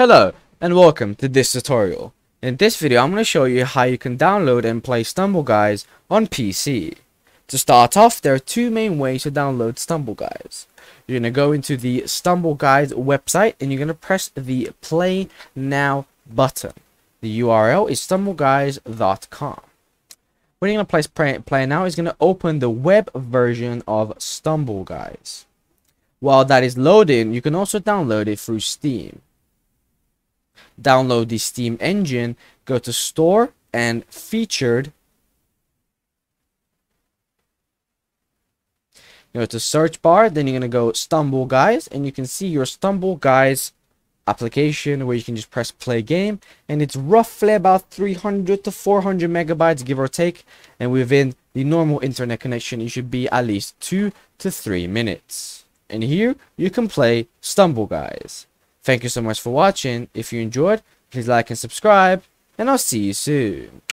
Hello and welcome to this tutorial. In this video I'm going to show you how you can download and play Stumble Guys on PC. To start off there are two main ways to download Stumble Guys. You're going to go into the Stumble Guys website and you're going to press the play now button. The URL is stumbleguys.com. When you're going to press play, play now it's going to open the web version of Stumble Guys. While that is loading, you can also download it through Steam download the Steam engine, go to store and featured. Go to search bar, then you're going to go Stumble Guys, and you can see your Stumble Guys application where you can just press play game and it's roughly about 300 to 400 megabytes give or take and within the normal internet connection it should be at least 2 to 3 minutes and here you can play stumble guys Thank you so much for watching. If you enjoyed, please like and subscribe, and I'll see you soon.